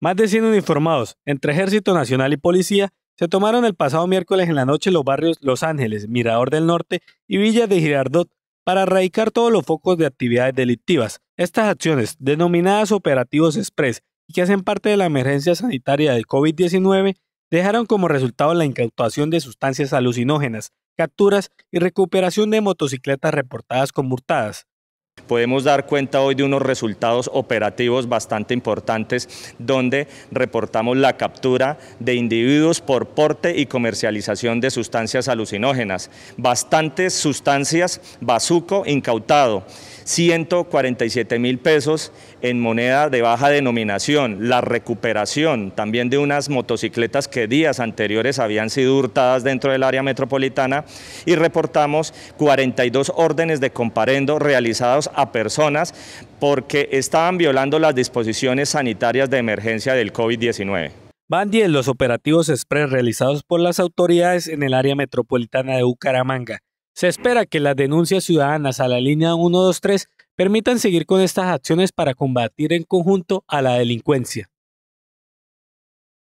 Más de 100 uniformados, entre Ejército Nacional y Policía, se tomaron el pasado miércoles en la noche los barrios Los Ángeles, Mirador del Norte y Villa de Girardot para erradicar todos los focos de actividades delictivas. Estas acciones, denominadas operativos express y que hacen parte de la emergencia sanitaria del COVID-19, dejaron como resultado la incautación de sustancias alucinógenas, capturas y recuperación de motocicletas reportadas conmutadas. Podemos dar cuenta hoy de unos resultados operativos bastante importantes donde reportamos la captura de individuos por porte y comercialización de sustancias alucinógenas, bastantes sustancias bazuco incautado, 147 mil pesos en moneda de baja denominación, la recuperación también de unas motocicletas que días anteriores habían sido hurtadas dentro del área metropolitana y reportamos 42 órdenes de comparendo realizados a personas porque estaban violando las disposiciones sanitarias de emergencia del COVID-19. Van 10 los operativos express realizados por las autoridades en el área metropolitana de Bucaramanga. Se espera que las denuncias ciudadanas a la línea 123 permitan seguir con estas acciones para combatir en conjunto a la delincuencia.